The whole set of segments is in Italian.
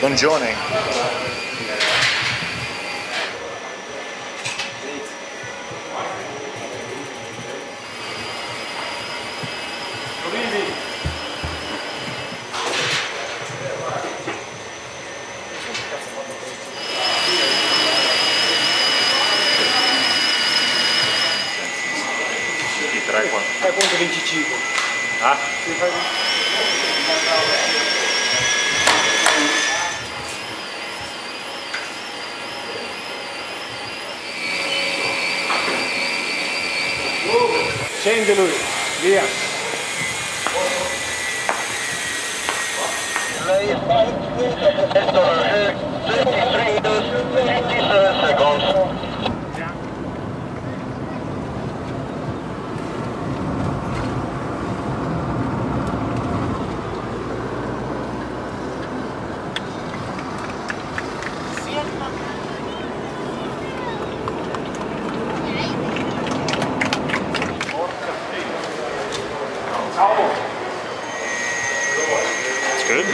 Dongione. Faz Ah? Você faz... Shane DeLuis, Diaz. Lay 5 feet the center, 53. It's good.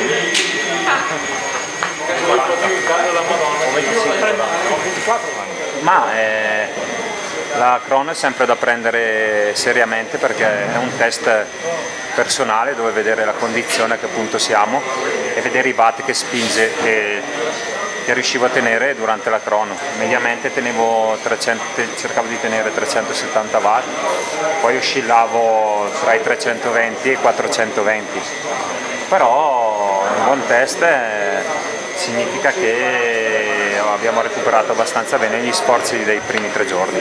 Ma eh, la crono è sempre da prendere seriamente perché è un test personale dove vedere la condizione a che punto siamo e vedere i watt che spinge che, che riuscivo a tenere durante la crono. Mediamente tenevo 300, cercavo di tenere 370 watt, poi oscillavo tra i 320 e i 420 però un buon test eh, significa che abbiamo recuperato abbastanza bene gli sforzi dei primi tre giorni.